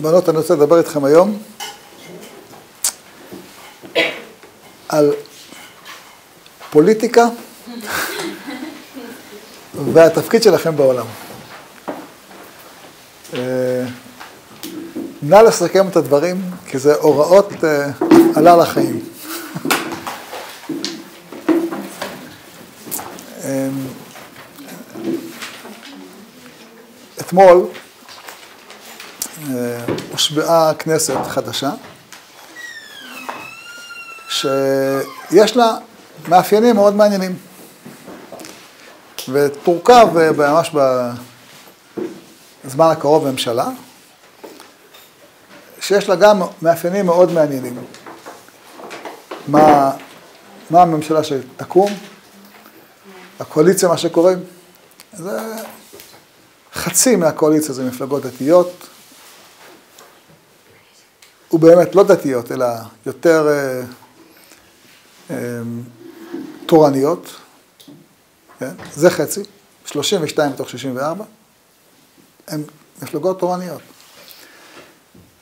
בנות, אני רוצה לדבר איתכם היום על פוליטיקה והתפקיד שלכם בעולם. אה, נא לסכם את הדברים, כי זה הוראות עלה לחיים. אתמול הושבעה כנסת חדשה, שיש לה מאפיינים מאוד מעניינים. ותורכב ממש בזמן הקרוב ממשלה, שיש לה גם מאפיינים מאוד מעניינים. מה, מה הממשלה שתקום, הקואליציה, מה שקורה, זה חצי מהקואליציה זה מפלגות דתיות, ובאמת לא דתיות, אלא יותר אה, אה, תורניות, כן? זה חצי, 32 מתוך 64, הן מפלגות תורניות.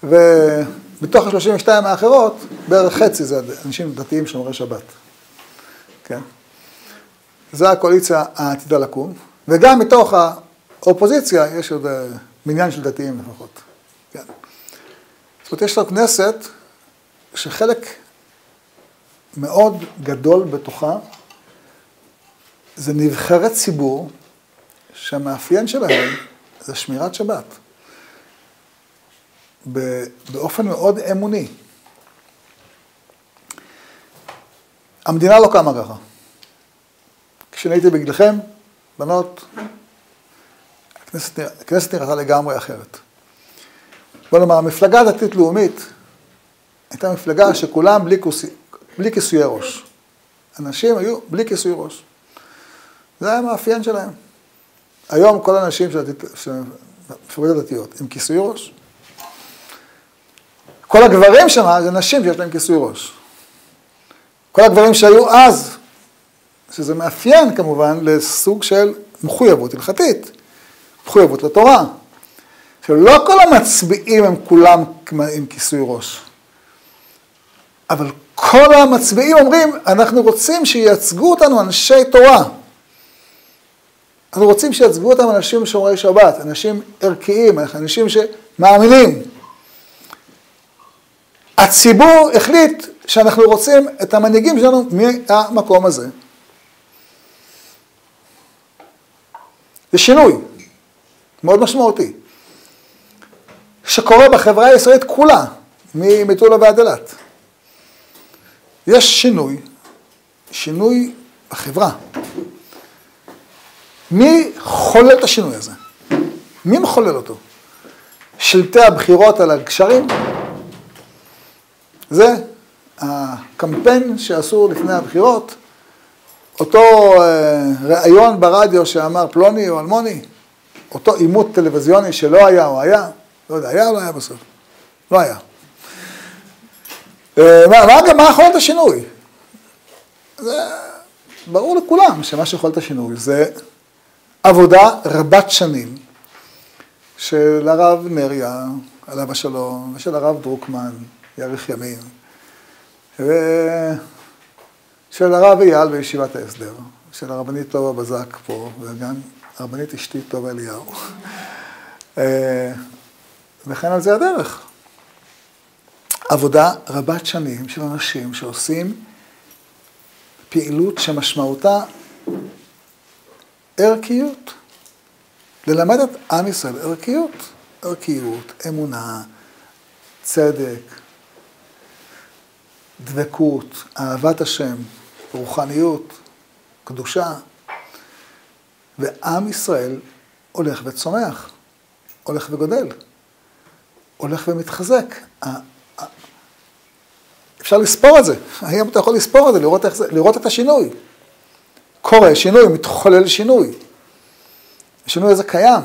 ובתוך ה-32 האחרות, בערך חצי זה אנשים דתיים שומרי שבת, כן? זה הקואליציה העתידה לקום, וגם מתוך האופוזיציה יש עוד אה, מניין של דתיים לפחות? זאת אומרת, יש לנו כנסת שחלק מאוד גדול בתוכה זה נבחרת ציבור שהמאפיין שלהם זה שמירת שבת. באופן מאוד אמוני. המדינה לא קמה ככה. כשאני הייתי בגילכם, בנות, הכנסת, הכנסת נראתה לגמרי אחרת. בוא נאמר, המפלגה הדתית-לאומית הייתה מפלגה שכולם בלי, כוסי, בלי כיסויי ראש. אנשים היו בלי כיסוי ראש. זה היה המאפיין שלהם. היום כל האנשים של המפלגות הדתיות עם כיסוי ראש. כל הגברים שם זה נשים שיש להם כיסוי ראש. כל הגברים שהיו אז, שזה מאפיין כמובן לסוג של מחויבות הלכתית, מחויבות לתורה. שלא כל המצביעים הם כולם עם כיסוי ראש, אבל כל המצביעים אומרים, אנחנו רוצים שייצגו אותנו אנשי תורה. אנחנו רוצים שייצגו אותנו אנשים שומרי שבת, אנשים ערכיים, אנשים שמאמינים. הציבור החליט שאנחנו רוצים את המנהיגים שלנו מהמקום הזה. זה שינוי מאוד משמעותי. שקורה בחברה הישראלית כולה, ממטולה ועד אילת. יש שינוי, שינוי בחברה. מי חולל את השינוי הזה? מי מחולל אותו? שלטי הבחירות על הגשרים? זה הקמפיין שעשו לפני הבחירות, אותו אה, ראיון ברדיו שאמר פלוני או אלמוני, אותו עימות טלוויזיוני שלא היה או היה, לא יודע, היה או לא היה בסוף? לא היה. אה, מה, מה להיות השינוי? זה ברור לכולם שמה שיכול להיות השינוי זה עבודה רבת שנים של הרב נריה, עליו השלום, ושל הרב דרוקמן, יאריך ימים, ושל הרב אייל בישיבת ההסדר, של הרבנית טובה בזק פה, וגם הרבנית אשתי טובה אליהו. וכן על זה הדרך. עבודה רבת שנים של אנשים שעושים פעילות שמשמעותה ערכיות. ללמד את עם ישראל ערכיות. ערכיות, אמונה, צדק, דבקות, אהבת השם, רוחניות, קדושה. ועם ישראל הולך וצומח, הולך וגודל. הולך ומתחזק. אפשר לספור את זה, היום אתה יכול לספור את זה, לראות, זה, לראות את השינוי. קורה שינוי, מתחולל שינוי. השינוי הזה קיים.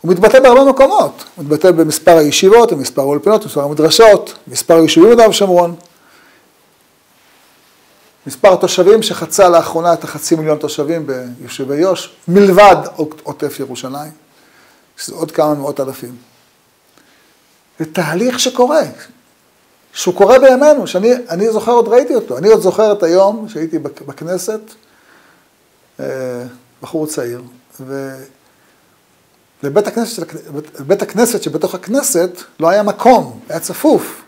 הוא מתבטא בהרבה מקומות, הוא מתבטא במספר הישיבות, במספר האולפנות, במספר המדרשות, מספר היישובים ביהודה ושומרון. מספר התושבים שחצה לאחרונה את החצי מיליון תושבים ביישובי יו"ש, מלבד עוטף ירושלים, שזה עוד כמה מאות אלפים. זה תהליך שקורה, שהוא קורה בימינו, שאני זוכר, עוד ראיתי אותו. אני עוד זוכר את היום שהייתי בכנסת, אה, בחור צעיר, ולבית הכנסת, בית הכנסת שבתוך הכנסת לא היה מקום, היה צפוף.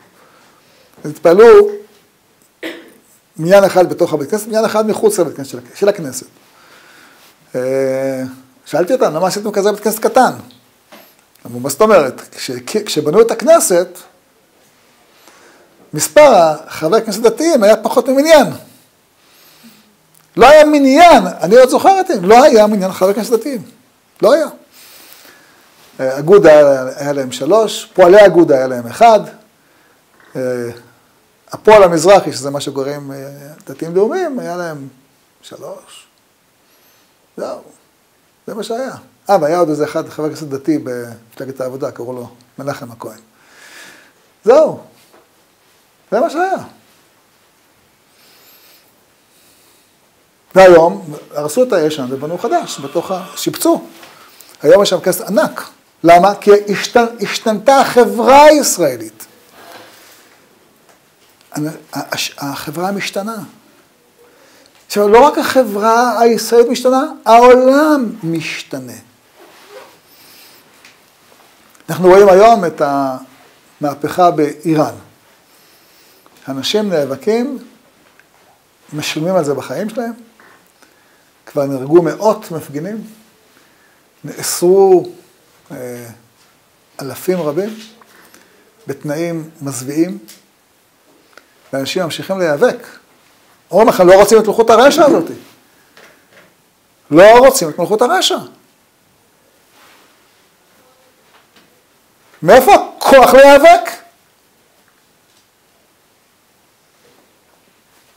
התפעלו מניין אחד בתוך הבית כנסת, מניין אחד מחוץ לבית כנסת של הכנסת. אה, שאלתי אותם, למה עשיתם כזה בית כנסת קטן? אמרו, מה זאת אומרת? כשבנו את הכנסת, מספר חברי הכנסת דתיים היה פחות ממניין. לא היה מניין, אני עוד זוכר את זה, לא היה מניין חברי כנסת דתיים. לא היה. אה, אגודה היה להם שלוש, פועלי אגודה היה להם אחד. אה, הפועל המזרחי, שזה מה שקוראים אה, דתיים לאומיים, היה להם שלוש. זהו, זה מה שהיה. אה, והיה עוד איזה אחד, חבר כנסת דתי במפלגת העבודה, קראו לו מנחם הכהן. זהו, זה מה שהיה. והיום הרסו את הישן ובנו חדש, בתוך ה... שיפצו. היום יש שם כסף ענק. למה? כי השתנ... השתנתה החברה הישראלית. החברה משתנה. עכשיו, לא רק החברה הישראלית משתנה, העולם משתנה. אנחנו רואים היום את המהפכה באיראן. אנשים נאבקים, משלמים על זה בחיים שלהם, כבר נהרגו מאות מפגינים, נאסרו אה, אלפים רבים, בתנאים מזוויעים, ואנשים ממשיכים להיאבק. אומרים לך, לא רוצים את מלכות הרשע הזאת. לא רוצים את מלכות הרשע. מאיפה הכוח להיאבק?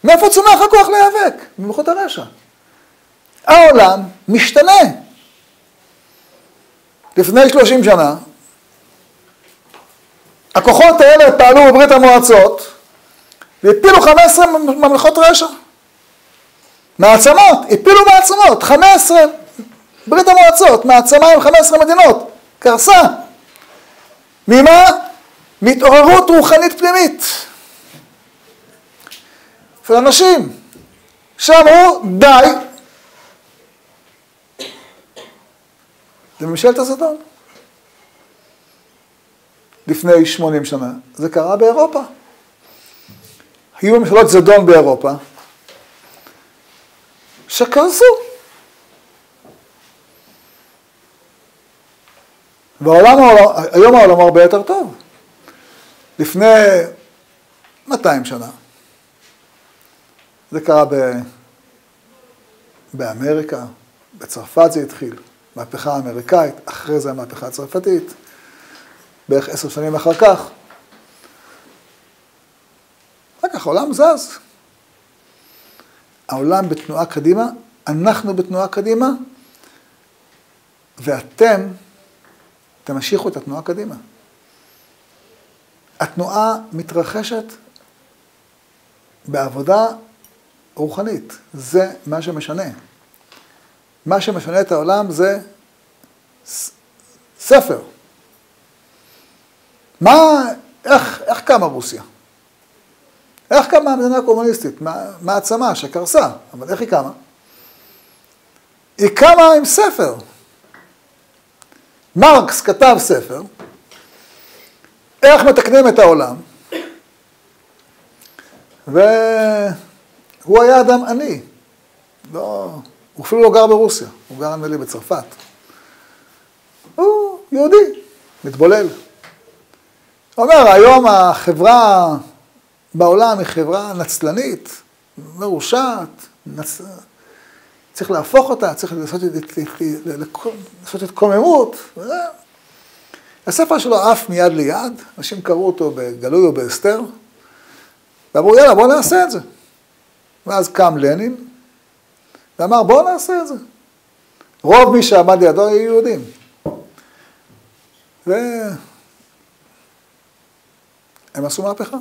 מאיפה צומח הכוח להיאבק? ממלכות הרשע. העולם משתנה. לפני 30 שנה, הכוחות האלה פעלו בברית המועצות, והפילו 15 ממלכות רשע. מעצמות, הפילו מעצמות, 15, ברית המועצות, מעצמה עם 15 מדינות, קרסה. ממה? מהתעוררות רוחנית פנימית. של אנשים שאמרו די לממשלת הזדון. לפני 80 שנה. זה קרה באירופה. היו ממשלות זדון באירופה שקרסו. והעולם, היום העולם הרבה יותר טוב. לפני 200 שנה, זה קרה ב... באמריקה, בצרפת זה התחיל, מהפכה האמריקאית, אחרי זה המהפכה הצרפתית, בערך עשר שנים אחר כך. אחר כך העולם זז. העולם בתנועה קדימה, אנחנו בתנועה קדימה, ואתם תמשיכו את התנועה קדימה. התנועה מתרחשת בעבודה רוחנית. זה מה שמשנה. מה שמשנה את העולם זה ספר. מה, איך, איך קמה רוסיה? איך קמה המדינה הקומוניסטית? מעצמה שקרסה, אבל איך היא קמה? היא קמה עם ספר. מרקס כתב ספר, איך מתקנים את העולם, והוא היה אדם עני. לא, הוא אפילו לא גר ברוסיה, הוא גר נדמה לי בצרפת. הוא יהודי, מתבולל. הוא אומר, היום החברה בעולם היא חברה נצלנית, מרושעת, נצ... צריך להפוך אותה, צריך לעשות, לעשות התקוממות. הספר שלו עף מיד ליד, אנשים קראו אותו בגלוי או בהסתר, ואמרו, יאללה, בואו נעשה את זה. ואז קם לנין, ואמר, בואו נעשה את זה. רוב מי שעמד לידו היו יהודים. והם עשו מהפכה.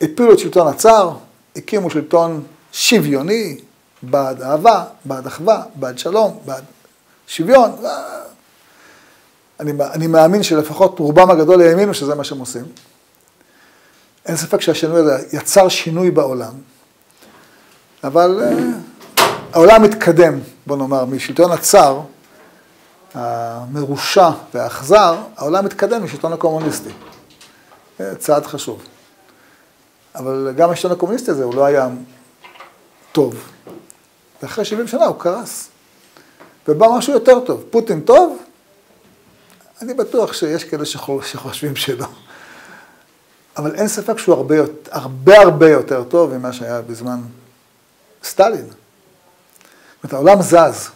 הפילו את שלטון הצאר, הקימו שלטון שוויוני, בעד אהבה, בעד אחווה, בעד שלום, בעד שוויון. אני, אני מאמין שלפחות רובם הגדול האמינו שזה מה שהם עושים. אין ספק שהשינוי הזה יצר שינוי בעולם, אבל uh, העולם מתקדם, בוא נאמר, משלטון הצאר, המרושע והאכזר, העולם מתקדם משלטון הקומוניסטי. צעד חשוב. אבל גם השלטון הקומוניסטי הזה הוא לא היה טוב. ואחרי 70 שנה הוא קרס. ובא משהו יותר טוב. פוטין טוב? אני בטוח שיש כאלה שחושבים שלא. אבל אין ספק שהוא הרבה, הרבה הרבה יותר טוב ממה שהיה בזמן סטלין. זאת אומרת, העולם זז.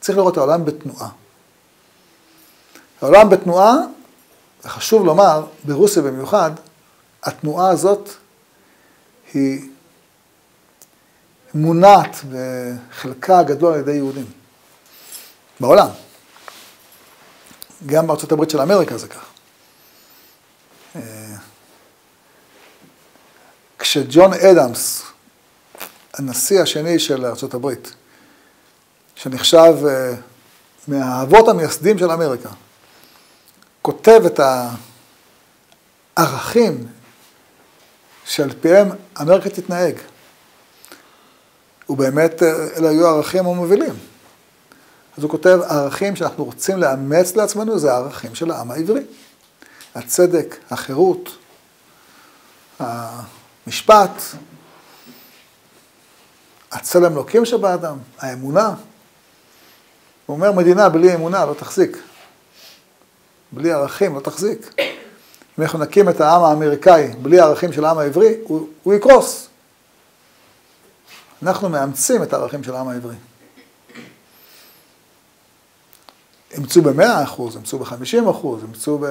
צריך לראות העולם בתנועה. העולם בתנועה, וחשוב לומר, ברוסיה במיוחד, התנועה הזאת היא מונעת בחלקה הגדול על ידי יהודים. בעולם. גם בארצות הברית של אמריקה זה כך. אה, כשג'ון אדמס, הנשיא השני של ארצות הברית, שנחשב אה, מהאבות המייסדים של אמריקה, כותב את הערכים שעל פיהם אמריקה תתנהג. ובאמת אה, אלה היו הערכים המובילים. אז הוא כותב, הערכים שאנחנו רוצים לאמץ לעצמנו זה הערכים של העם העברי. הצדק, החירות, המשפט, הצלם לוקים שבאדם, האמונה. הוא אומר, מדינה בלי אמונה לא תחזיק. בלי ערכים לא תחזיק. אם אנחנו נקים את העם האמריקאי בלי ערכים של העם העברי, הוא, הוא יקרוס. אנחנו מאמצים את הערכים של העם העברי. אימצו ב-100 אחוז, אימצו ב-50 אחוז, אימצו ב...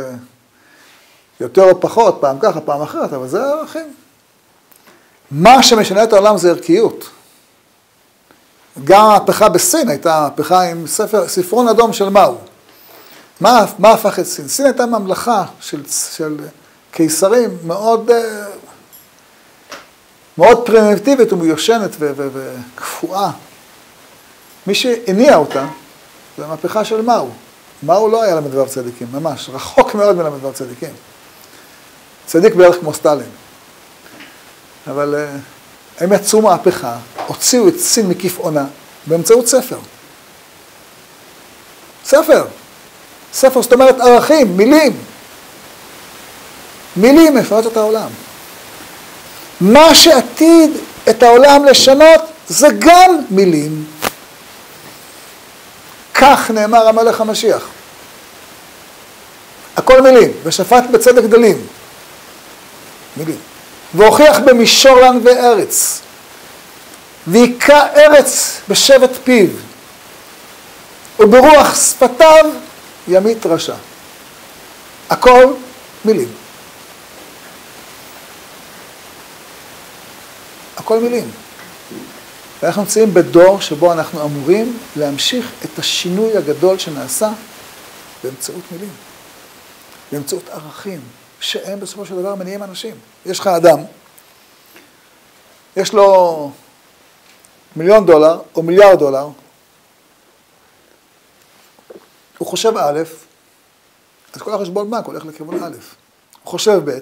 יותר או פחות, פעם ככה, פעם אחרת, אבל זה הערכים. מה שמשנה את העולם זה ערכיות. גם המהפכה בסין הייתה מהפכה עם ספר, ספרון אדום של מאו. מה, מה הפך את סין? סין הייתה ממלכה של, של קיסרים מאוד, אה, מאוד פרימיטיבית ומיושנת וקפואה. מי שהניע אותה זה המהפכה של מאו. מאו לא היה למדבר צדיקים, ממש, רחוק מאוד מלמדבר צדיקים. צדיק בערך כמו סטלין. אבל אה, הם יצאו מהפכה, הוציאו את סין מקיפאונה באמצעות ספר. ספר. ספר זאת אומרת ערכים, מילים. מילים מפרט את העולם. מה שעתיד את העולם לשנות זה גם מילים. כך נאמר המלך המשיח. הכל מילים, ושפט בצדק דלים. מילים. והוכיח במישור לן וארץ. והיכה ארץ בשבט פיו. וברוח שפתיו ימית רשע. הכל מילים. הכל מילים. ואנחנו נמצאים בדור שבו אנחנו אמורים להמשיך את השינוי הגדול שנעשה באמצעות מילים, באמצעות ערכים, שהם בסופו של דבר מניעים אנשים. יש לך אדם, יש לו מיליון דולר או מיליארד דולר, הוא חושב א', אז כל החשבון בנק הולך לכיוון א', הוא חושב ב',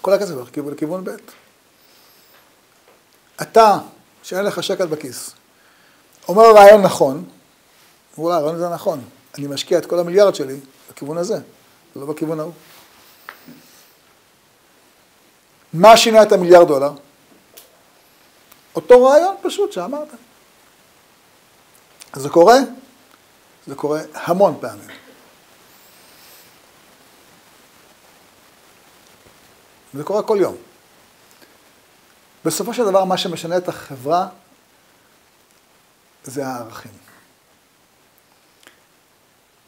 כל הכסף הולך לכיוון ב'. אתה, שאין לך שקל בכיס, אומר רעיון נכון, ואולי הרעיון הזה נכון, אני משקיע את כל המיליארד שלי בכיוון הזה, ולא בכיוון ההוא. מה שינה את המיליארד דולר? אותו רעיון פשוט שאמרת. זה קורה? זה קורה המון פעמים. זה קורה כל יום. בסופו של דבר, מה שמשנה את החברה זה הערכים.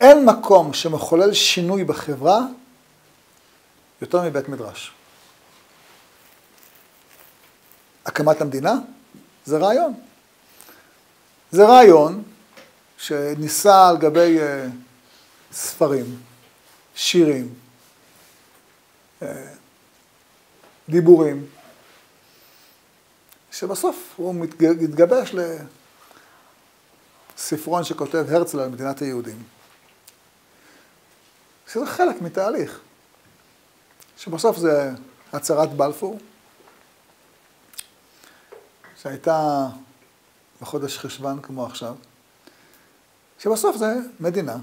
אין מקום שמחולל שינוי בחברה יותר מבית מדרש. הקמת המדינה זה רעיון. זה רעיון שניסה על גבי uh, ספרים, שירים, uh, דיבורים, שבסוף הוא מתגבש לספרון שכותב הרצל על מדינת היהודים. שזה חלק מתהליך. שבסוף זה הצהרת בלפור, שהייתה בחודש חשוון כמו עכשיו, שבסוף זה מדינה,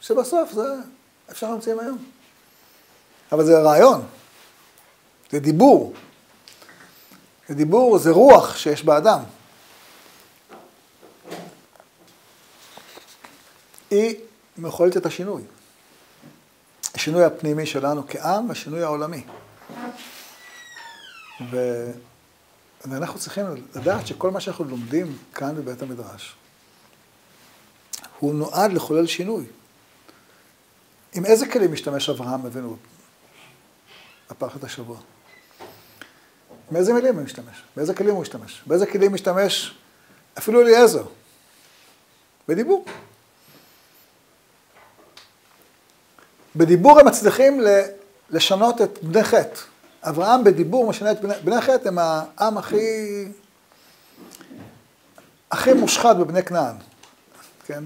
שבסוף זה אפשר להמציא היום. אבל זה רעיון, זה דיבור. דיבור, זה רוח שיש באדם. היא מחוללת את השינוי. השינוי הפנימי שלנו כעם והשינוי העולמי. ו... ואנחנו צריכים לדעת שכל מה שאנחנו לומדים כאן בבית המדרש, הוא נועד לחולל שינוי. עם איזה כלים משתמש אברהם אבינו בפרשת השבוע? עם איזה מילים הוא משתמש? באיזה כלים הוא משתמש? באיזה כלים משתמש אפילו אליעזר? בדיבור. בדיבור הם מצליחים לשנות את בני חטא. אברהם בדיבור משנה את בני, בני חטא, הם העם הכי, הכי מושחת בבני כנען, כן?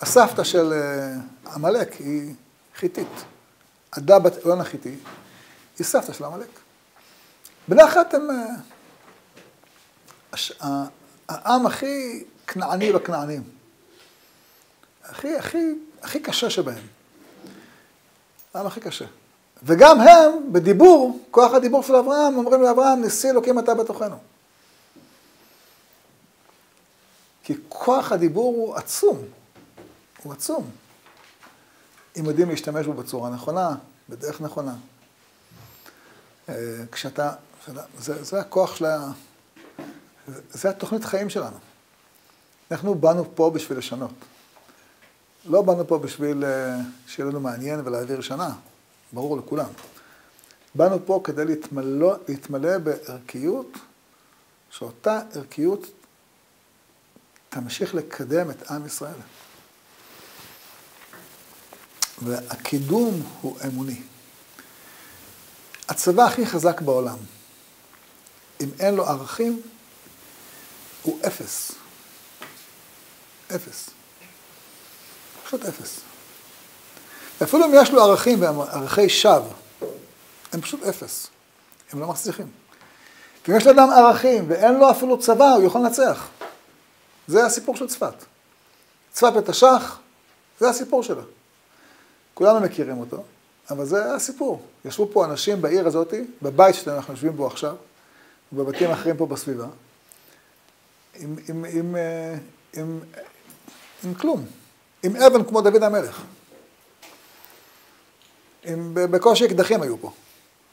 הסבתא של אה, עמלק היא חיתית. עדה בת אלון החיתי היא סבתא של עמלק. החטא הם אה, העם הכי כנעני בכנענים. הכי, הכי, הכי קשה שבהם. העם הכי קשה. וגם הם, בדיבור, כוח הדיבור של אברהם, אומרים לאברהם, נשיא אלוקים אתה בתוכנו. כי כוח הדיבור הוא עצום, הוא עצום. אם יודעים להשתמש בו בצורה נכונה, בדרך נכונה. אה, כשאתה, זה, זה הכוח של ה... זה התוכנית חיים שלנו. אנחנו באנו פה בשביל לשנות. לא באנו פה בשביל אה, שיהיה לנו מעניין ולהעביר שנה. ברור לכולם. באנו פה כדי להתמלא, להתמלא בערכיות, שאותה ערכיות תמשיך לקדם את עם ישראל. והקידום הוא אמוני. הצבא הכי חזק בעולם, אם אין לו ערכים, הוא אפס. אפס. פשוט אפס. אפילו אם יש לו ערכים והם ערכי שווא, הם פשוט אפס. הם לא מצליחים. ואם יש לאדם ערכים ואין לו אפילו צבא, הוא יכול לנצח. זה הסיפור של צפת. צפת בתש"ח, זה הסיפור שלה. כולנו מכירים אותו, אבל זה הסיפור. ישבו פה אנשים בעיר הזאת, בבית שאנחנו יושבים בו עכשיו, ובבתים אחרים פה בסביבה, עם, עם, עם, אה, עם, עם כלום, עם אבן כמו דוד המלך. עם, בקושי אקדחים היו פה.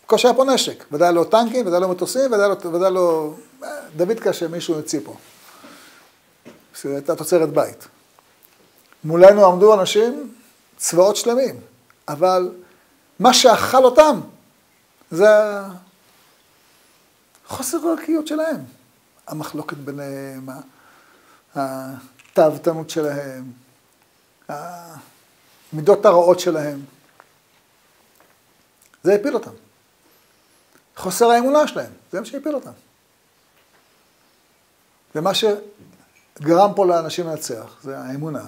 בקושי היה פה נשק. ודאי לא טנקים, ודאי לא מטוסים, ודאי לא... ודאי לא... דוד קשה, מישהו הוציא פה. הייתה תוצרת בית. מולנו עמדו אנשים, צבאות שלמים, אבל מה שאכל אותם זה חוסר ערכיות שלהם. המחלוקת ביניהם, התאוותנות שלהם, המידות הרעות שלהם. זה הפיל אותם. חוסר האמונה שלהם, זה מה שהפיל אותם. ומה שגרם פה לאנשים לנצח, זה האמונה,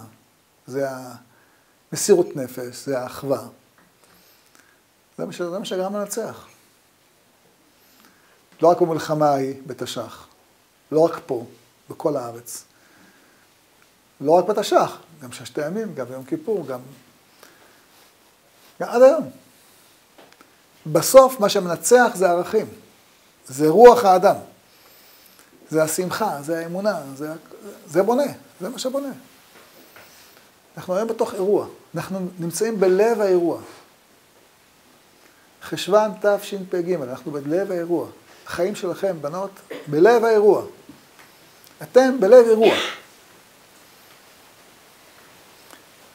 זה המסירות נפש, זה האחווה. זה מה שגרם לנצח. לא רק במלחמה ההיא בתש"ח, לא רק פה, בכל הארץ. לא רק בתש"ח, גם ששת הימים, גם ביום כיפור, גם... גם עד היום. בסוף מה שמנצח זה ערכים, זה רוח האדם, זה השמחה, זה האמונה, זה, זה בונה, זה מה שבונה. אנחנו היום בתוך אירוע, אנחנו נמצאים בלב האירוע. חשוון תשפ"ג, אנחנו בלב האירוע. החיים שלכם, בנות, בלב האירוע. אתם בלב אירוע.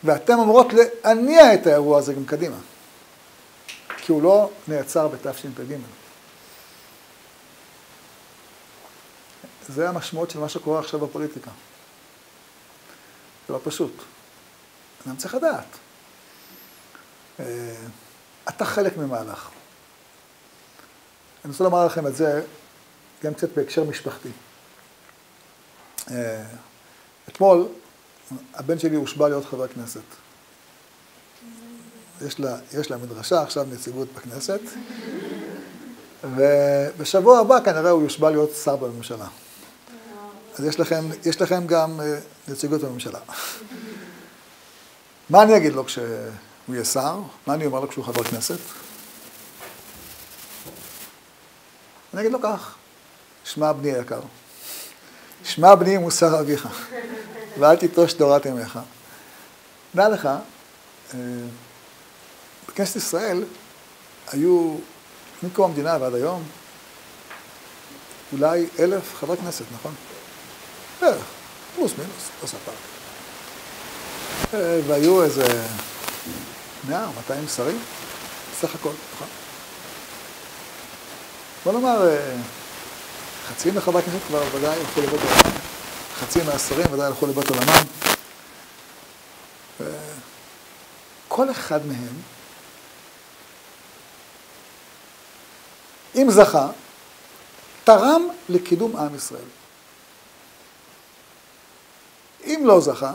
ואתם אמורות להניע את האירוע הזה גם קדימה. כי הוא לא נעצר בתשפ"ג. זה המשמעות של מה שקורה עכשיו בפוליטיקה. זה לא פשוט. אני צריך לדעת. אה, אתה חלק ממהלך. אני רוצה לומר לכם את זה גם קצת בהקשר משפחתי. אה, אתמול הבן שלי הושבע להיות חבר כנסת. יש לה, יש לה מדרשה, עכשיו נציגות בכנסת, ובשבוע הבא כנראה הוא יושבע להיות שר בממשלה. אז יש לכם, יש לכם גם אה, נציגות בממשלה. מה אני אגיד לו כשהוא יהיה שר? מה אני אומר לו כשהוא חבר כנסת? אני אגיד לו כך, שמע בני היקר, שמע בני מוסר אביך, ואל תיטוש תורת ימיך. דע לך, אה, בכנסת ישראל היו, מקום המדינה ועד היום, אולי אלף חברי כנסת, נכון? בערך, פלוס מינוס, לא ספר. אה, והיו איזה 100 או 200 שרים, סך הכל, נכון? בוא נאמר, אה, חצי מחברי הכנסת כבר ודאי הלכו לבית עולמם, חצי מהשרים ודאי הלכו לבית עולמם. כל אחד מהם, אם זכה, תרם לקידום עם ישראל. אם לא זכה,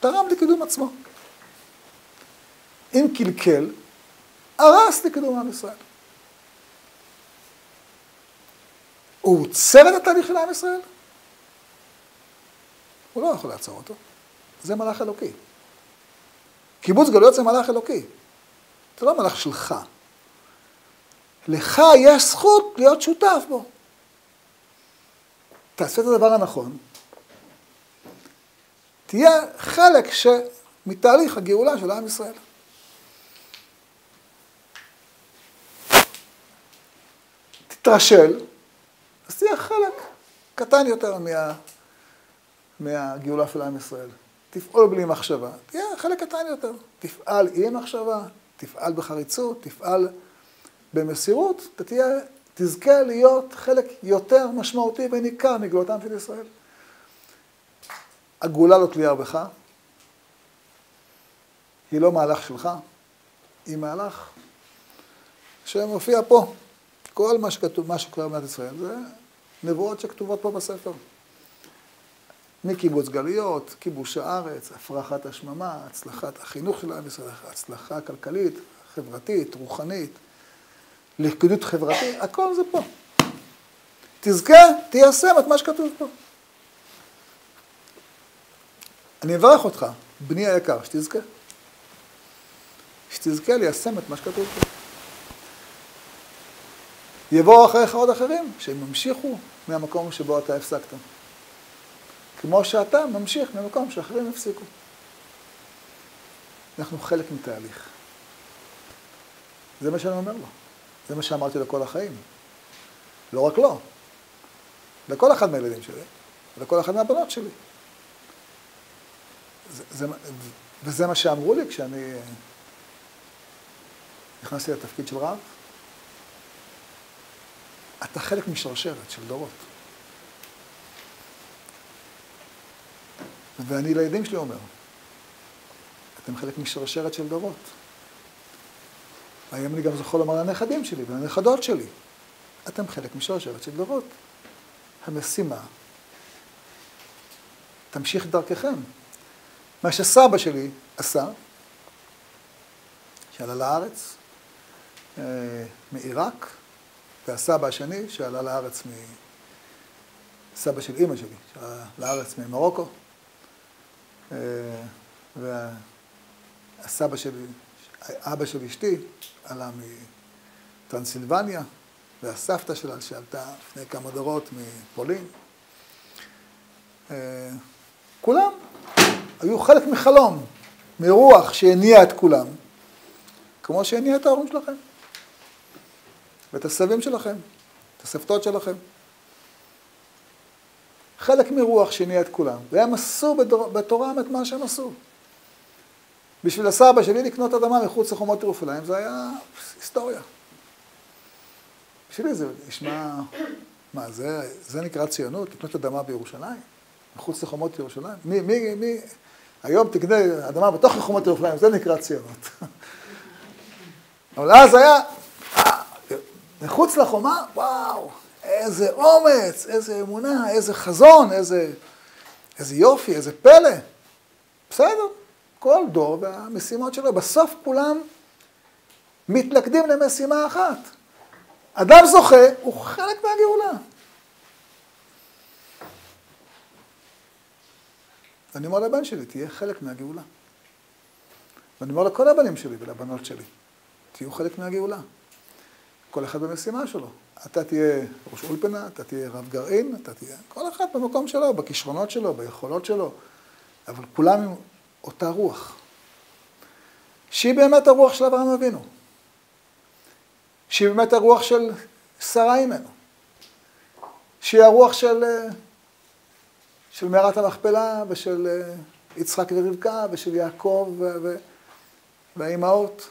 תרם לקידום עצמו. אם קלקל, הרס לקידום עם ישראל. הוא עוצר את התהליך של עם ישראל? הוא לא יכול לעצור אותו. זה מלאך אלוקי. קיבוץ גלויות זה מלאך אלוקי. זה לא מלאך שלך. לך יש זכות להיות שותף בו. תעשה את הדבר הנכון, תהיה חלק ש... מתהליך הגאולה של עם ישראל. תתרשל, תהיה חלק קטן יותר מה... מהגאולה של עם ישראל. תפעול בלי מחשבה, תהיה חלק קטן יותר. תפעל עם מחשבה, תפעל בחריצות, תפעל במסירות, אתה תהיה, תזכה להיות חלק יותר משמעותי וניכר מגאולתם של ישראל. הגאולה לא תלויה בך, היא לא מהלך שלך, היא מהלך שמופיע פה. כל מה שכתוב, מה שקורה במדינת ישראל, זה נבואות שכתובות פה בספר. מקיבוץ גלויות, כיבוש הארץ, הפרחת השממה, הצלחת החינוך של עם ישראל, הצלחה כלכלית, חברתית, רוחנית, לכדות חברתית, הכל זה פה. תזכה, תיישם את מה שכתוב פה. אני אברך אותך, בני היקר, שתזכה. שתזכה ליישם את מה שכתוב פה. יבואו אחריך עוד אחרים, שהם ימשיכו מהמקום שבו אתה הפסקת. כמו שאתה ממשיך ממקום שאחרים הפסיקו. אנחנו חלק מתהליך. זה מה שאני אומר לו. זה מה שאמרתי לכל החיים. לא רק לו, לכל אחד מהילדים שלי, ולכל אחד מהבנות שלי. זה, זה, וזה מה שאמרו לי כשאני נכנסתי לתפקיד של רב. אתה חלק משרשרת של דורות. ואני לילדים שלי אומר, אתם חלק משרשרת של דורות. היום אני גם זוכר לומר לנכדים שלי ולנכדות שלי, אתם חלק משרשרת של דורות. המשימה תמשיך דרככם. מה שסבא שלי עשה, שעלה לארץ אה, מעיראק, והסבא השני שעלה לארץ מסבא של אימא שלי, שעלה לארץ ממרוקו, אה, והסבא שלי, אבא של אשתי, עלה מטרנסילבניה, והסבתא שלה שעלתה לפני כמה דורות מפולין. אה, כולם היו חלק מחלום, מרוח שהניע את כולם, כמו שהניע את ההורים שלכם, ואת הסבים שלכם, את הסבתות שלכם. חלק מרוח שהניע את כולם, והם עשו בתורם את מה שהם עשו. בשביל הסבא שלי לקנות אדמה מחוץ לחומות ירושלים, זה היה היסטוריה. בשבילי זה נשמע, מה, זה, זה נקרא ציונות? לקנות אדמה בירושלים? מחוץ לחומות ירושלים? מי, מי, מי, היום תקנה אדמה בתוך חומות ירושלים, זה נקרא ציונות. אבל אז היה, מחוץ לחומה, וואו, איזה אומץ, איזה אמונה, איזה חזון, איזה, איזה יופי, איזה פלא. בסדר, כל דור והמשימות שלו. בסוף כולם מתלכדים למשימה אחת. אדם זוכה הוא חלק מהגאולה. ואני אומר לבן שלי, תהיה חלק מהגאולה. ואני אומר לכל הבנים שלי ולבנות שלי, תהיו חלק מהגאולה. כל אחד במשימה שלו. אתה תהיה ראש אולפנה, אתה תהיה רב גרעין, אתה תהיה... כל אחד במקום שלו, בכישרונות שלו, ביכולות שלו, אבל כולם עם אותה רוח. שהיא באמת הרוח של אברהם אבינו. שהיא באמת הרוח של שרה אימנו. שהיא הרוח של, של מערת המכפלה ושל יצחק ורבקה ושל יעקב והאימהות.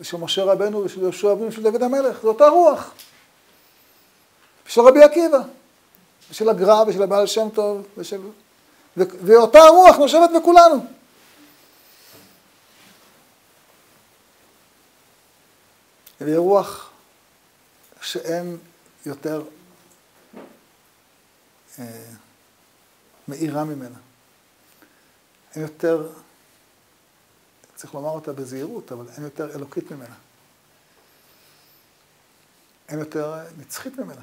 ושל משה רבנו ושל יהושע אבינו ושל דוד המלך, זו אותה רוח. ושל רבי עקיבא, ושל הגר"א ושל הבעל שם טוב, ושל... ו... ואותה רוח נושבת בכולנו. והיא רוח שאין יותר אה, מאירה ממנה. אין יותר צריך לומר אותה בזהירות, אבל אין יותר אלוקית ממנה. אין יותר נצחית ממנה.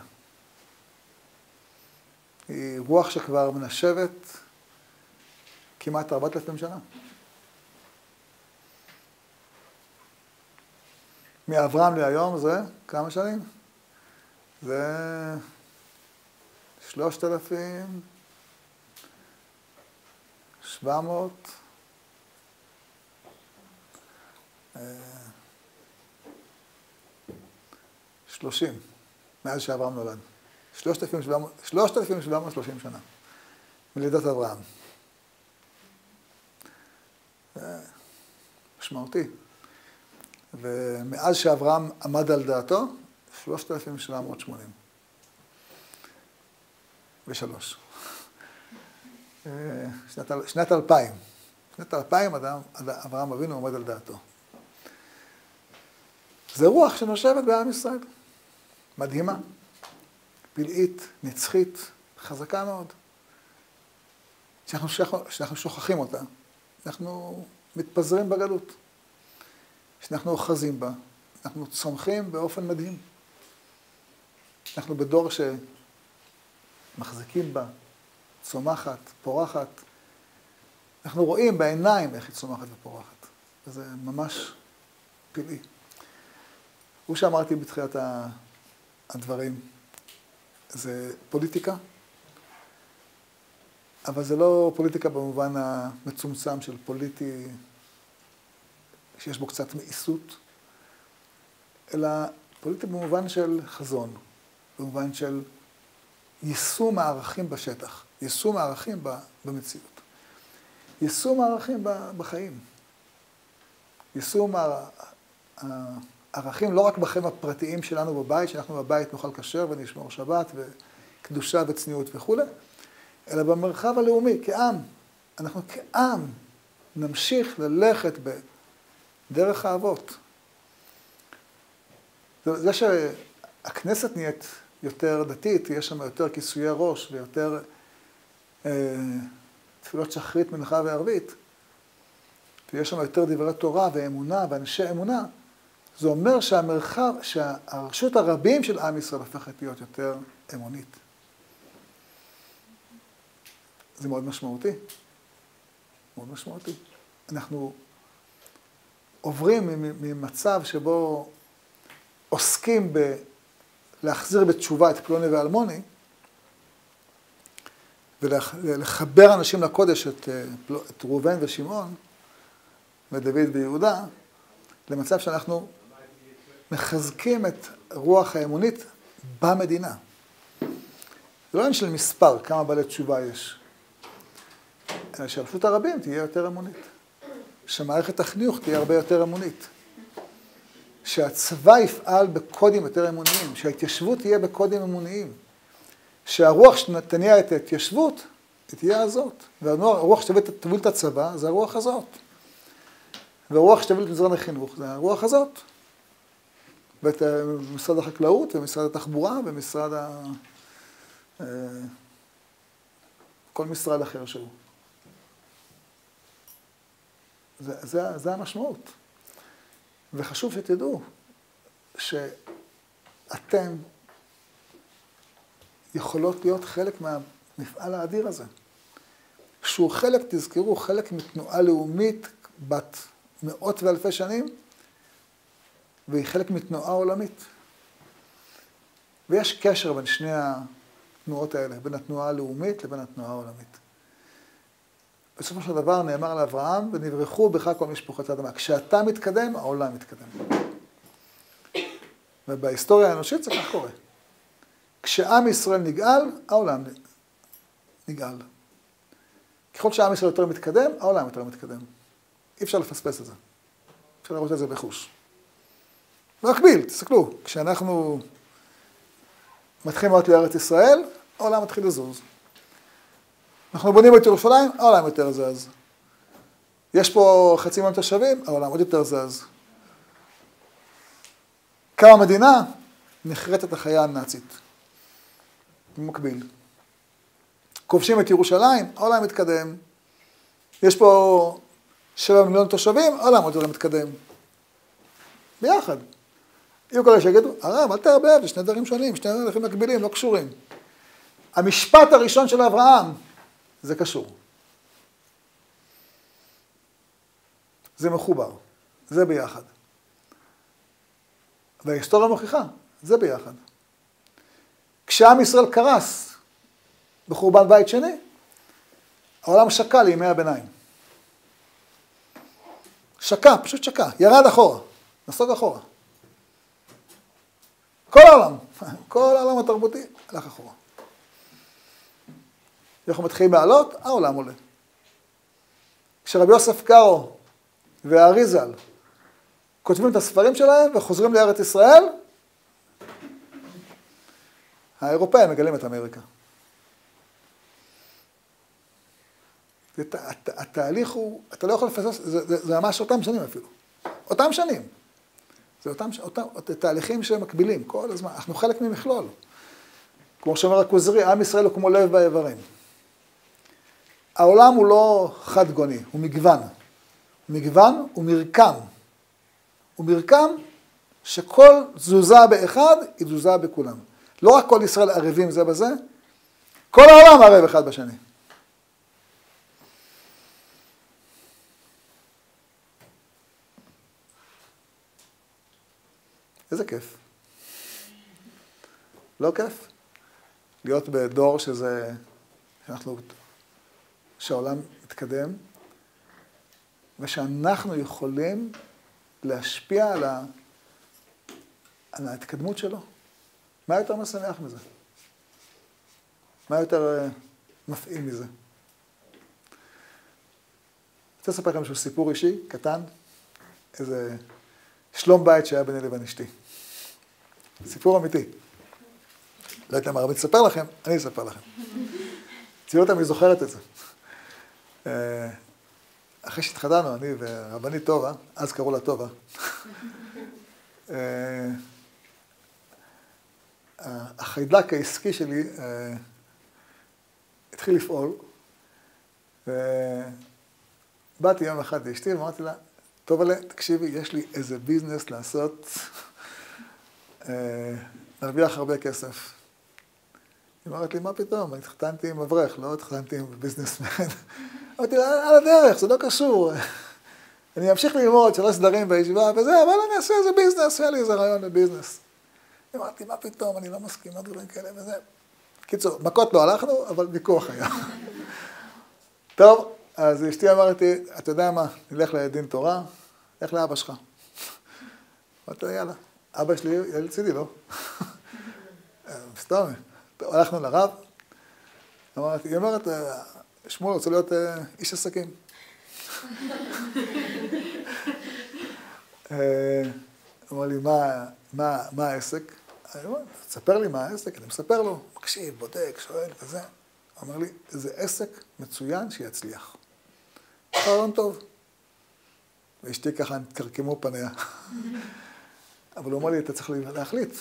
היא רוח שכבר מנשבת כמעט ארבעת אלפים שנה. מאברהם להיום זה כמה שנים? זה שלושת אלפים שבע מאות שלושים, מאז שאברהם נולד. שלושת אלפים שבע מאות שלושים שנה, מלידת אברהם. זה משמעותי. ומאז שאברהם עמד על דעתו, שלושת אלפים שבע מאות שמונים. ושלוש. שנת אלפיים. שנת אלפיים אברהם אבינו עומד על דעתו. זה רוח שנושבת בעם ישראל. מדהימה, פלאית, נצחית, חזקה מאוד. שאנחנו, שאנחנו שוכחים אותה, אנחנו מתפזרים בגלות. שאנחנו אוחזים בה, אנחנו צומחים באופן מדהים. אנחנו בדור שמחזיקים בה, צומחת, פורחת. אנחנו רואים בעיניים איך היא צומחת ופורחת. וזה ממש פלאי. כמו שאמרתי בתחילת הדברים, זה פוליטיקה, אבל זה לא פוליטיקה במובן המצומצם של פוליטי, שיש בו קצת מאיסות, אלא פוליטי במובן של חזון, במובן של יישום הערכים בשטח, יישום הערכים במציאות, יישום הערכים בחיים, יישום ערכים לא רק בחיים הפרטיים שלנו בבית, שאנחנו בבית נאכל כשר ונשמור שבת וקדושה וצניעות וכולי, אלא במרחב הלאומי, כעם. אנחנו כעם נמשיך ללכת בדרך האבות. זה שהכנסת נהיית יותר דתית, יש שם יותר כיסויי ראש ויותר אה, תפילות שחרית, מנחה וערבית, ויש שם יותר דברי תורה ואמונה ואנשי אמונה, זה אומר שהמרחב, שהרשות הרבים של עם ישראל הופכת להיות יותר אמונית. זה מאוד משמעותי. מאוד משמעותי. אנחנו עוברים ממצב שבו עוסקים בלהחזיר בתשובה את פלוני ואלמוני, ולחבר אנשים לקודש, את, את ראובן ושמעון, ודוד ויהודה, למצב שאנחנו מחזקים את רוח האמונית במדינה. זה לא עניין של מספר, כמה בעלי תשובה יש, אלא שרשות הרבים תהיה יותר אמונית. שמערכת החינוך תהיה הרבה יותר אמונית. שהצבא יפעל בקודים יותר אמוניים, שההתיישבות תהיה בקודים אמוניים. שהרוח שתניע את ההתיישבות, היא תהיה הזאת. והרוח שתוביל את הצבא, זה הרוח הזאת. והרוח שתוביל את משרד החינוך, זה הרוח הזאת. ואת אה, משרד החקלאות ומשרד התחבורה ומשרד ה... אה, כל משרד אחר שהוא. זה, זה, זה המשמעות. וחשוב שתדעו שאתם יכולות להיות חלק מהמפעל האדיר הזה. שהוא חלק, תזכרו, חלק מתנועה לאומית בת מאות ואלפי שנים, והיא חלק מתנועה עולמית. ויש קשר בין שני התנועות האלה, בין התנועה הלאומית לבין התנועה העולמית. בסופו של דבר נאמר לאברהם, ונברחו בך כל משפחות האדמה. כשאתה מתקדם, העולם מתקדם. ובהיסטוריה האנושית זה כך קורה. כשעם ישראל נגאל, העולם נגאל. ככל שעם ישראל יותר מתקדם, העולם יותר מתקדם. אי אפשר לפספס את זה. אפשר לראות את זה בחוש. במקביל, תסתכלו, כשאנחנו מתחילים לעלות לארץ ישראל, העולם מתחיל לזוז. אנחנו בונים את ירושלים, העולם יותר זז. יש פה חצי מיליון תושבים, העולם עוד יותר זז. קמה מדינה, נחרטת החיה הנאצית. במקביל. כובשים את ירושלים, העולם מתקדם. יש פה שבע מיליון תושבים, העולם עוד יותר מתקדם. ביחד. יהיו כאלה שיגידו, הרב, אל תערבב, זה שני דברים שונים, שני דברים מקבילים, לא קשורים. המשפט הראשון של אברהם, זה קשור. זה מחובר, זה ביחד. וההיסטוריה מוכיחה, זה ביחד. כשעם ישראל קרס בחורבן בית שני, העולם שקע לימי הביניים. שקע, פשוט שקע, ירד אחורה, נסוג אחורה. כל העולם, כל העולם התרבותי הלך אחורה. אנחנו מתחילים לעלות, העולם עולה. כשרבי יוסף קארו והאריזל כותבים את הספרים שלהם וחוזרים לארץ ישראל, האירופאים מגלים את אמריקה. התהליך הוא, אתה לא יכול לפסס, זה, זה, זה ממש אותם שנים אפילו. אותם שנים. זה אותם, אותם תהליכים שהם מקבילים כל הזמן. אנחנו חלק ממכלול. כמו שאומר הכוזרי, עם ישראל הוא כמו לב באיברים. העולם הוא לא חד גוני, הוא מגוון. מגוון הוא מרקם. הוא מרקם שכל תזוזה באחד היא תזוזה בכולם. לא רק כל ישראל ערבים זה בזה, כל העולם ערב אחד בשני. איזה כיף. לא כיף? להיות בדור שזה, שאנחנו, שהעולם מתקדם, ושאנחנו יכולים להשפיע על, ה, על ההתקדמות שלו. מה יותר משמח מזה? מה יותר uh, מפעיל מזה? אני רוצה לספר לכם איזשהו סיפור אישי, קטן, איזה שלום בית שהיה ביני לבין אשתי. סיפור אמיתי. לא יודעת מה הרבית תספר לכם, אני אספר לכם. ציונות אני זוכרת את זה. אה, אחרי שהתחתנו, אני ורבנית טובה, אז קראו לה טובה, אה, החיידק העסקי שלי אה, התחיל לפעול, ובאתי יום אחד לאשתי ואמרתי לה, טוב עליה, תקשיבי, יש לי איזה ביזנס לעשות, להרוויח הרבה כסף. היא אומרת לי, מה פתאום, אני התחתנתי עם אברך, לא התחתנתי עם ביזנסמן. אמרתי לה, על הדרך, זה לא קשור. אני אמשיך ללמוד שלוש סדרים בישיבה וזה, אבל אני אעשה איזה ביזנס, היה לי איזה רעיון לביזנס. אמרתי, מה פתאום, אני לא מסכים לדברים כאלה וזה. קיצור, מכות לא הלכנו, אבל ויכוח היה. טוב, אז אשתי אמרתי, אתה יודע מה, נלך לדין תורה, לך לאבא שלך. אמרתי יאללה, אבא שלי לצידי, לא? סתם, הלכנו לרב, אמרתי, היא אומרת, שמואל רוצה להיות אה, איש עסקים. אה, אמר לי, מה העסק? אני אומר, תספר לי מה העסק, אני מספר לו, מקשיב, בודק, שואל וזה. אמר לי, זה עסק מצוין שיצליח. רעיון טוב. ואשתי ככה, נתקרקמו פניה. אבל הוא אמר לי, אתה צריך להחליט,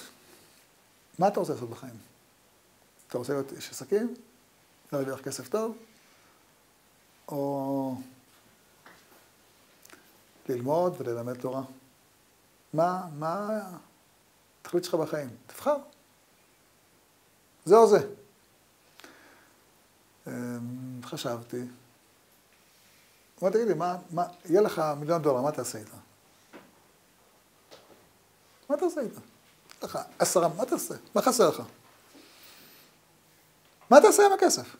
מה אתה רוצה לעשות בחיים? אתה רוצה להיות איש עסקים? להרוויח כסף טוב? או ללמוד וללמד תורה. מה, מה התכלית שלך בחיים? תבחר. זה או זה. אמ, חשבתי, אמר, תגיד לי, מה, מה, יהיה לך מיליון דולר, מה תעשה איתה? מה תעשה איתה? לך עשרה, מה תעשה? מה חסר לך? מה תעשה עם הכסף?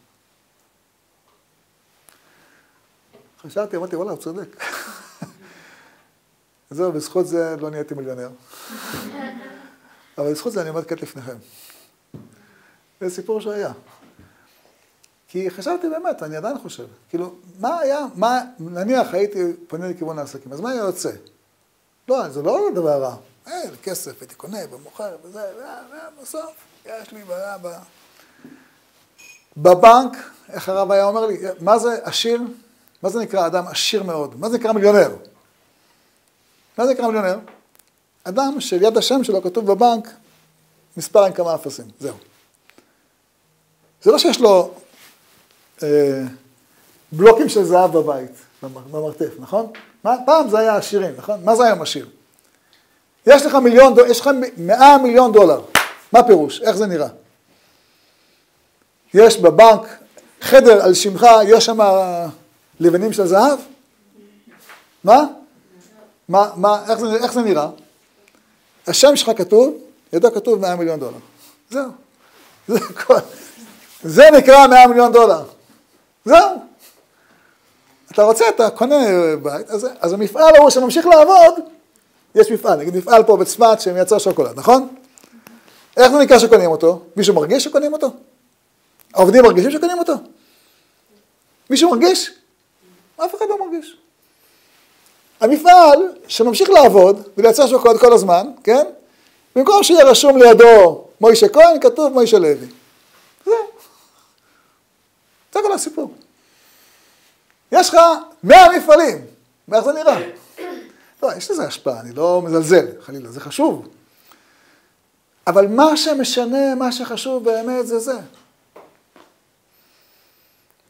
חשבתי, אמרתי, וואלה, הוא צודק. זהו, בזכות זה לא נהייתי מיליונר. אבל בזכות זה אני עומד כעת לפניכם. זה סיפור שהיה. כי חשבתי באמת, אני עדיין חושב, כאילו, מה היה, מה, נניח הייתי פונה לכיוון העסקים, אז מה היה יוצא? לא, זה לא דבר רע. אין, כסף, הייתי קונה ומוכר וזה, ובסוף, יש לי בעיה ב... בבנק, איך הרב היה אומר לי, מה זה עשיר? מה זה נקרא אדם עשיר מאוד? מה זה נקרא מיליונר? מה זה נקרא מיליונר? אדם שליד השם שלו כתוב בבנק מספר עם כמה אפסים, זהו. זה לא שיש לו אה, בלוקים של זהב בבית, במרתף, נכון? מה, פעם זה היה עשירים, נכון? מה זה היום עשיר? יש לך מיליון, יש לך מאה מיליון דולר, מה פירוש? איך זה נראה? יש בבנק חדר על שמך, יש שם לבנים של זהב? מה? מה, מה, איך זה, איך זה נראה? השם שלך כתוב, ידו כתוב 100 מיליון דולר. זהו. זה, כל, זה נקרא 100 מיליון דולר. זהו. אתה רוצה, אתה קונה בית, אז, אז המפעל ההוא שממשיך לעבוד, יש מפעל, נגיד מפעל פה בצפת שמייצר שוקולד, נכון? איך זה נקרא שקונים אותו? מישהו מרגיש שקונים אותו? העובדים מרגישים שקונים אותו? מישהו מרגיש? אף אחד לא מרגיש. המפעל שממשיך לעבוד ולייצר שוקולד כל הזמן, כן? במקום שיהיה רשום לידו מוישה כהן, כתוב מוישה לוי. זה כל הסיפור. יש לך 100 מפעלים, ואיך זה נראה? לא, יש לזה השפעה, אני לא מזלזל, חלילה, זה חשוב. אבל מה שמשנה, מה שחשוב באמת זה זה.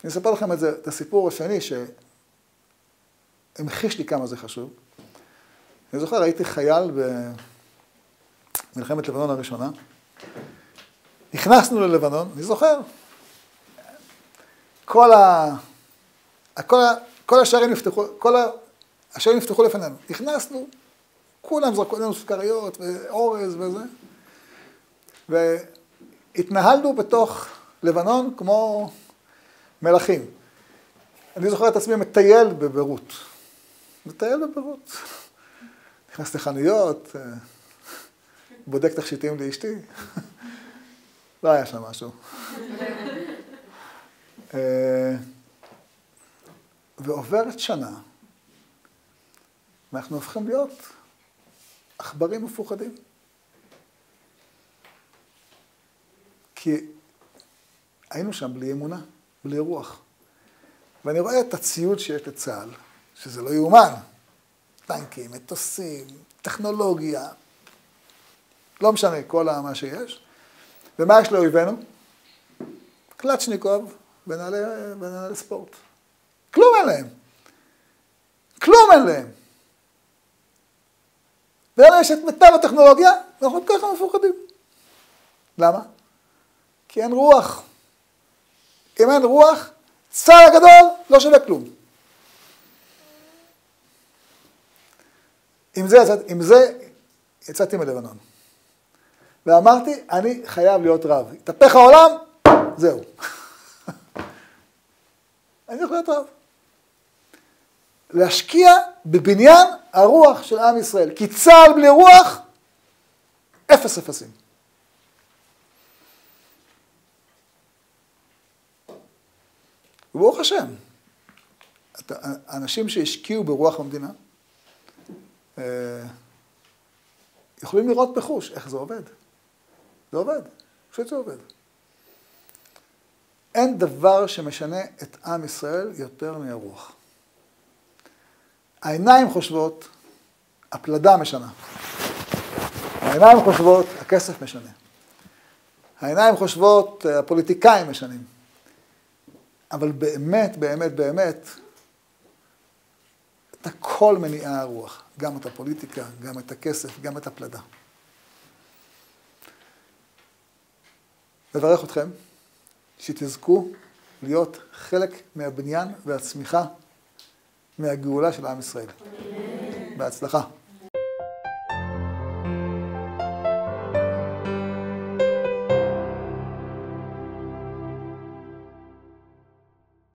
אני אספר לכם את זה, את הסיפור השני שהמחיש לי כמה זה חשוב. אני זוכר, הייתי חייל במלחמת לבנון הראשונה. נכנסנו ללבנון, אני זוכר, כל, ה... כל, ה... כל השערים נפתחו, כל השערים נפתחו לפנינו. נכנסנו, כולם זרקו עלינו סוכריות ואורז וזה, והתנהלנו בתוך לבנון כמו מלכים. אני זוכר את עצמי מטייל בביירות. מטייל בביירות. נכנס לחנויות, אה, בודק תכשיטים לאשתי. לא היה שם משהו. אה, ועוברת שנה, ואנחנו הופכים להיות עכברים מפוחדים. כי היינו שם בלי אמונה, בלי רוח. ואני רואה את הציוד שיש לצה"ל, שזה לא יאומן. טנקים, מטוסים, טכנולוגיה, לא משנה, כל מה שיש. ומה יש לאויבינו? קלצ'ניקוב, ונעלי ספורט. כלום אין להם. כלום אין להם. ולנו יש את מיטב הטכנולוגיה, ואנחנו ככה מפוחדים. למה? כי אין רוח. אם אין רוח, צה"ל הגדול לא שווה כלום. עם זה, עם זה יצאתי מלבנון. ואמרתי, אני חייב להיות רב. התהפך העולם, זהו. אני יכול להיות רב. להשקיע בבניין הרוח של עם ישראל. כי צה"ל בלי רוח, אפס אפסים. וברוך השם, אנשים שהשקיעו ברוח המדינה, אה, יכולים לראות בחוש איך זה עובד. זה עובד, פשוט זה עובד. אין דבר שמשנה את עם ישראל יותר מהרוח. העיניים חושבות, הפלדה משנה. העיניים חושבות, הכסף משנה. העיניים חושבות, הפוליטיקאים משנים. אבל באמת, באמת, באמת, אתה כל מניעי הרוח, גם את הפוליטיקה, גם את הכסף, גם את הפלדה. מברך אתכם שתזכו להיות חלק מהבניין והצמיחה מהגאולה של עם ישראל. בהצלחה.